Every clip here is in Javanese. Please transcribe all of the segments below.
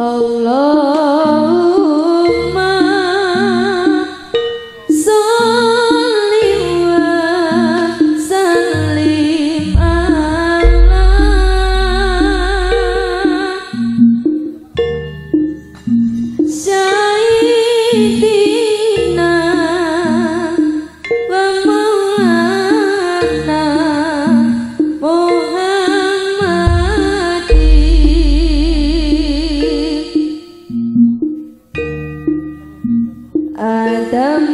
Oh, Allah Adam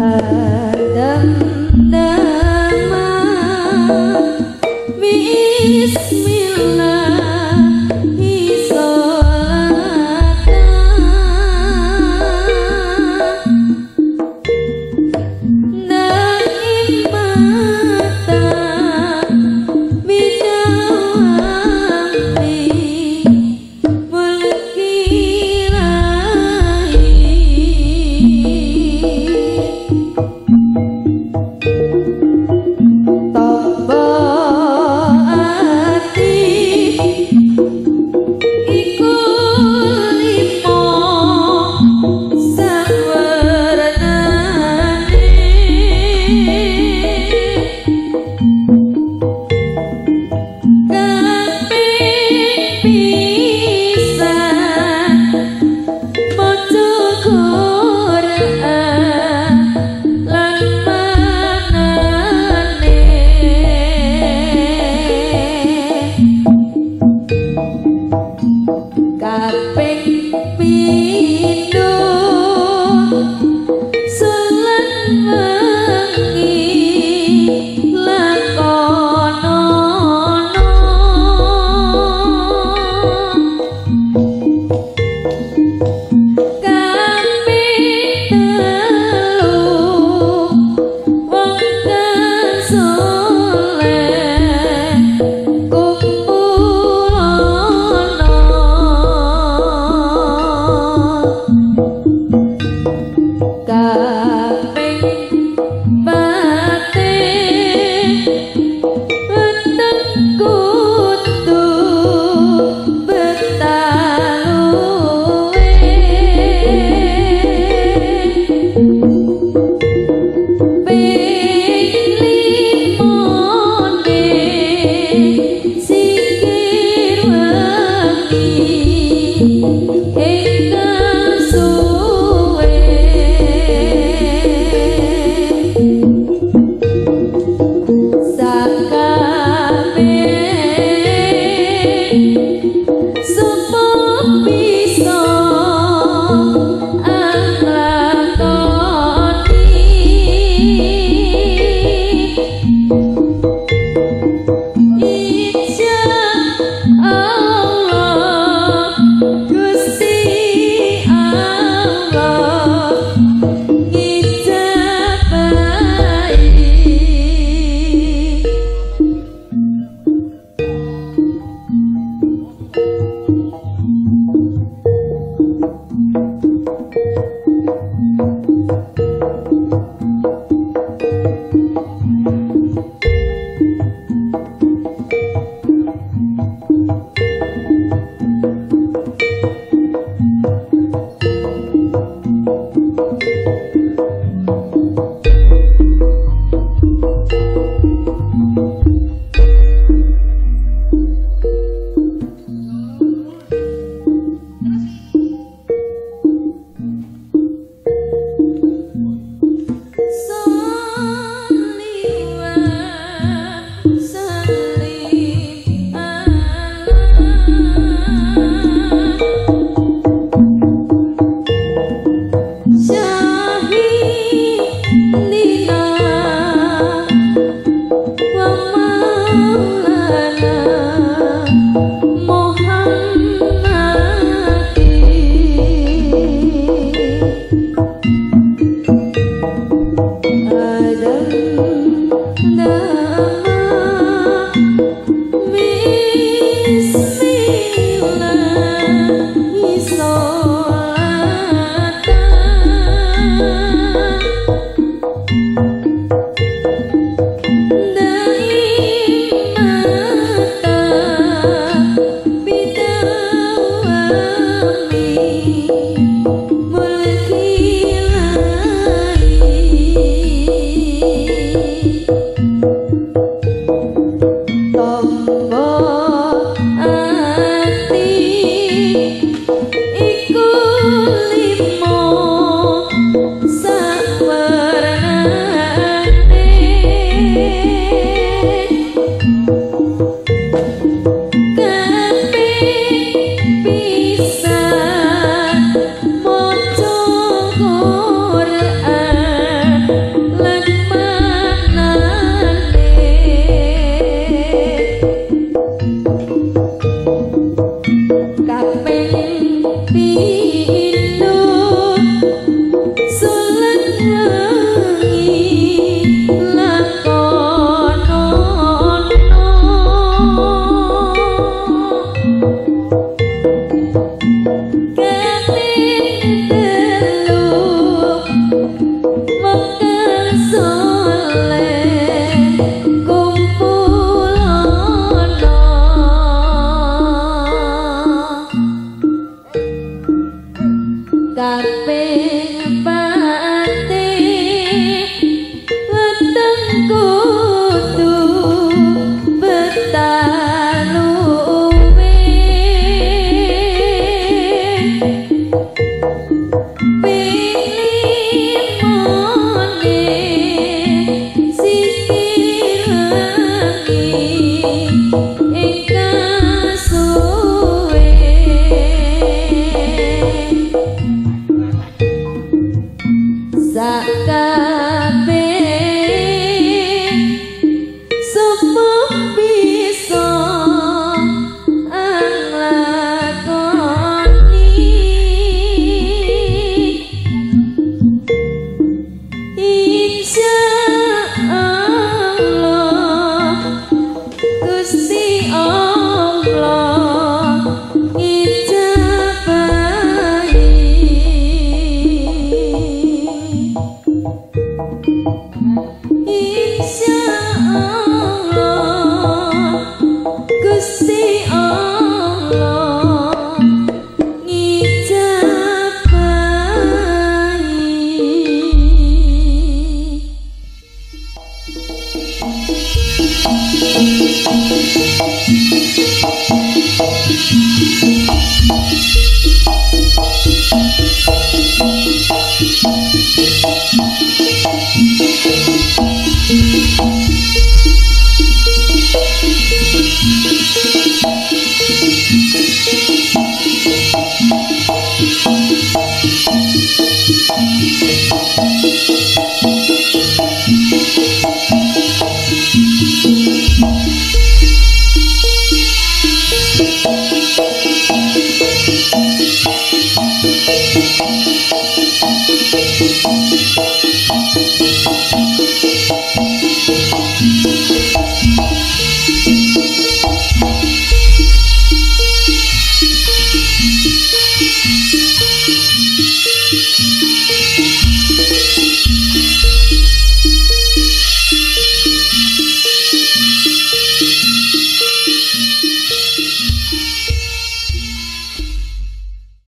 へ。kaping pitu